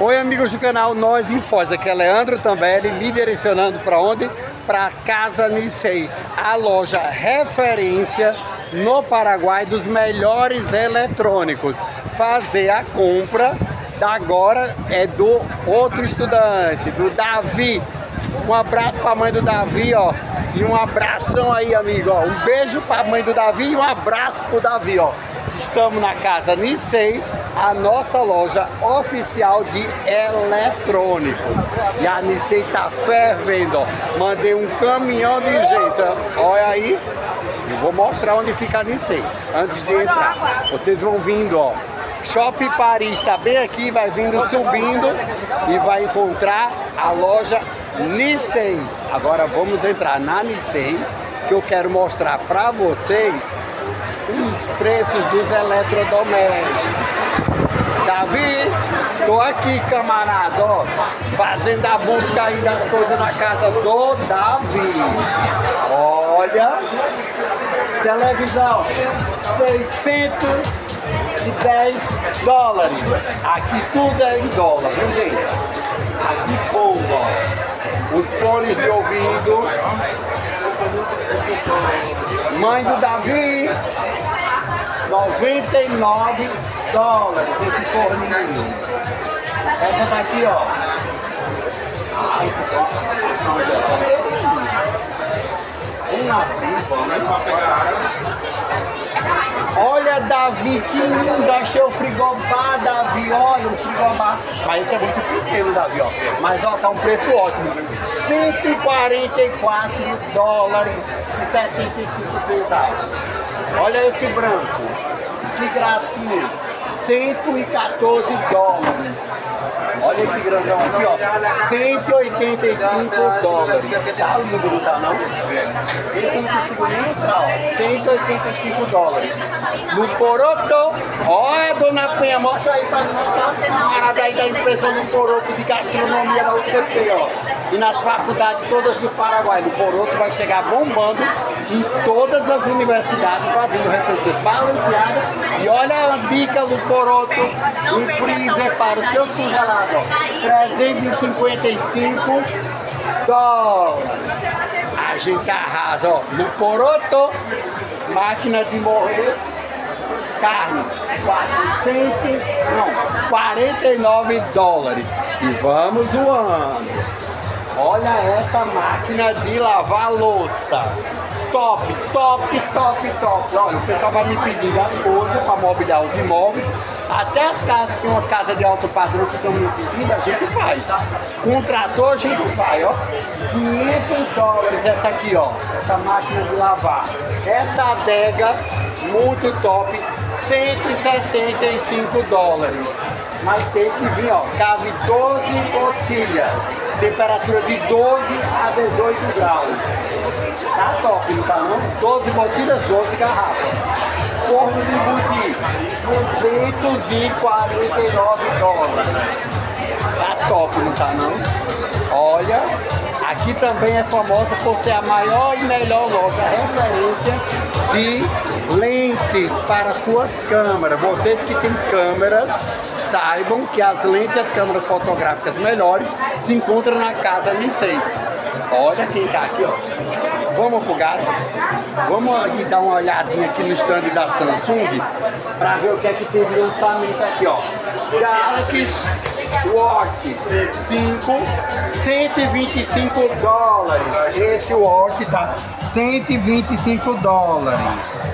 Oi amigos do canal Nós em Foz, aqui é Leandro Tambelli, me direcionando para onde? Para Casa Nissei, a loja referência no Paraguai dos melhores eletrônicos. Fazer a compra agora é do outro estudante, do Davi. Um abraço para a mãe do Davi, ó. E um abração aí, amigo, ó. Um beijo para a mãe do Davi e um abraço pro Davi, ó. Estamos na casa Nissei, a nossa loja oficial de eletrônicos. E a Nissei tá fervendo. Mandei um caminhão de gente. Olha aí. Eu vou mostrar onde fica a Nissei, antes de entrar. Vocês vão vindo, ó. Shopping Paris está bem aqui, vai vindo subindo e vai encontrar a loja Nissei. Agora vamos entrar na Nissei, que eu quero mostrar para vocês os preços dos eletrodomésticos. Davi, tô aqui, camarada, ó, fazendo a busca aí das coisas na casa do Davi. Olha, televisão, 610 dólares. Aqui tudo é em dólar, viu gente? Aqui ó. Os fones de ouvido. Mãe do Davi, 99 dólares esse forninho. Essa daqui, ó. Ah, esse né? Olha, Davi, que lindo! Achei o frigobar, Davi. Olha o frigobar. Mas esse é muito pequeno, Davi, ó. Mas, ó, tá um preço ótimo. 144 dólares e 75 centavos. Olha esse branco. Que gracinha. 114 dólares. Olha esse grandão aqui, ó. 185 dólares. Tá lindo, não tá não? Esse eu não consigo nem entrar, ó. 185 dólares. No Poroto, olha, dona Penha, mostra aí pra nossa camarada aí da empresa no Poroto de gastronomia da UCP, ó. E nas faculdades todas do Paraguai. No Poroto vai chegar bombando em todas as universidades, fazendo refeições balanceadas. E olha a dica do Poroto, um freezer para os seus congelados, ó. 355 dólares. A gente arrasa, ó. No Poroto, máquina de morrer, carne, 400, não, 49 dólares. E vamos voando. Olha essa máquina de lavar louça. Top, top, top, top. Olha, o pessoal vai me pedindo as coisas para mobiliar os imóveis. Até as casas, tem umas casas de alto padrão que estão me pedindo, a gente faz. Contratou, a gente vai, ó. 500 dólares essa aqui, ó. Essa máquina de lavar. Essa adega, muito top, 175 dólares. Mas tem que vir, ó, cabe 12 botilhas temperatura de 12 a 18 graus. Tá top, não tá não? 12 botilhas, 12 garrafas. Forno de embutir, 249 dólares. Tá top, não tá não? Olha, aqui também é famosa por ser a maior e melhor loja referência de lentes para suas câmeras. Vocês que têm câmeras saibam que as lentes e as câmeras fotográficas melhores se encontram na casa Nisei. Olha quem tá aqui, ó. Vamos pro Galaxy. Vamos aqui dar uma olhadinha aqui no stand da Samsung para ver o que é que tem de lançamento aqui, ó. Galaxy Watch 5, 125 dólares. Esse Watch tá 125 dólares.